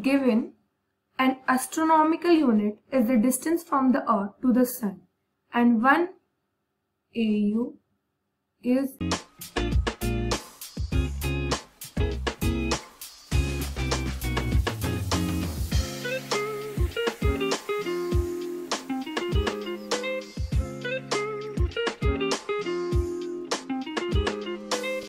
given an astronomical unit is the distance from the earth to the sun. And 1 AU is